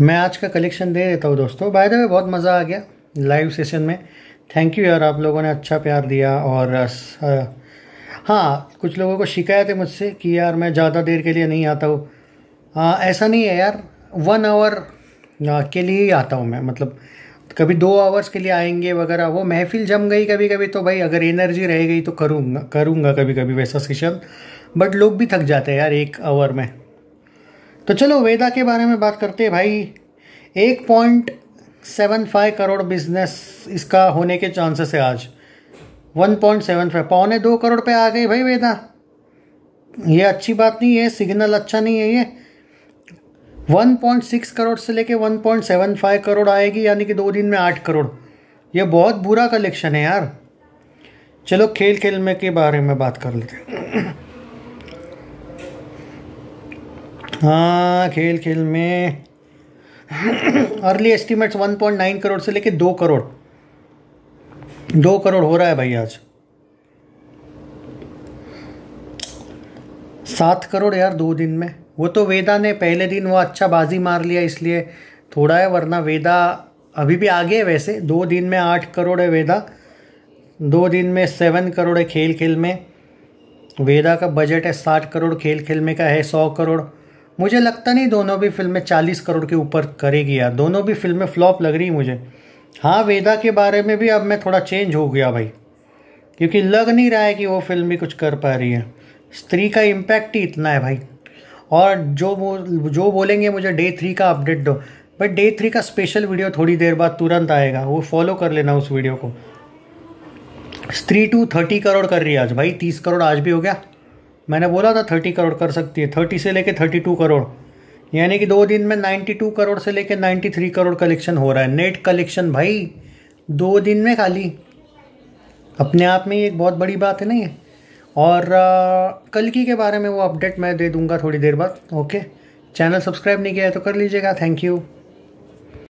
मैं आज का कलेक्शन दे देता हूँ दोस्तों। बाय द वे बहुत मज़ा आ गया लाइव सेशन में। थैंक यू यार, आप लोगों ने अच्छा प्यार दिया और हाँ कुछ लोगों को शिकायत है मुझसे कि यार मैं ज़्यादा देर के लिए नहीं आता हूँ। ऐसा नहीं है यार वन आवर के लिए ही आता हूँ मैं। मतलब कभी दो आवर्स के लिए आएँगे वगैरह, वो महफिल जम गई कभी कभी तो भाई अगर एनर्जी रह गई तो करूँगा करूँगा कभी कभी वैसा सेशन बट लोग भी थक जाते हैं यार एक आवर में। तो चलो वेदा के बारे में बात करते हैं भाई। एक point seven five crore business इसका होने के चांसेस है आज। वन पॉइंट सेवन फाइव पौने दो करोड़ पे आ गई भाई वेदा। ये अच्छी बात नहीं है सिग्नल अच्छा नहीं है ये। वन पॉइंट सिक्स करोड़ से लेके one point seven five crore आएगी, यानी कि दो दिन में आठ करोड़। ये बहुत बुरा कलेक्शन है यार। चलो खेल खेल में के बारे में बात कर लेते हैं। हाँ खेल खेल में। अर्ली एस्टिमेट्स 1.9 करोड़ से लेके दो करोड़ दो करोड़ हो रहा है भाई आज। सात करोड़ यार दो दिन में। वो तो वेदा ने पहले दिन वो अच्छा बाजी मार लिया, इसलिए थोड़ा है, वरना वेदा अभी भी आगे है वैसे। दो दिन में आठ करोड़ है वेदा। दो दिन में सेवन करोड़ है खेल खेल में। वेदा का बजट है साठ करोड़ खेल खेल में का है सौ करोड़ मुझे लगता नहीं दोनों भी फ़िल्में चालीस करोड़ के ऊपर करेगी यार। दोनों भी फ़िल्में फ्लॉप लग रही मुझे। हाँ वेदा के बारे में भी अब मैं थोड़ा चेंज हो गया भाई। क्योंकि लग नहीं रहा है कि वो फ़िल्म भी कुछ कर पा रही है। स्त्री का इम्पैक्ट ही इतना है भाई। और जो वो, जो बोलेंगे मुझे डे थ्री का अपडेट दो। बट डे थ्री का स्पेशल वीडियो थोड़ी देर बाद तुरंत आएगा। वो फॉलो कर लेना उस वीडियो को। स्त्री टू थर्टी करोड़ कर रही है आज भाई। तीस करोड़ आज भी हो गया। मैंने बोला था थर्टी करोड़ कर सकती है थर्टी से लेके थर्टी टू करोड़। यानी कि दो दिन में नाइन्टी टू करोड़ से लेके नाइन्टी थ्री करोड़ कलेक्शन हो रहा है। नेट कलेक्शन भाई दो दिन में खाली। अपने आप में ही एक बहुत बड़ी बात है नहीं है और आ, कल की के बारे में वो अपडेट मैं दे दूँगा थोड़ी देर बाद ओके चैनल सब्सक्राइब नहीं किया है तो कर लीजिएगा थैंक यू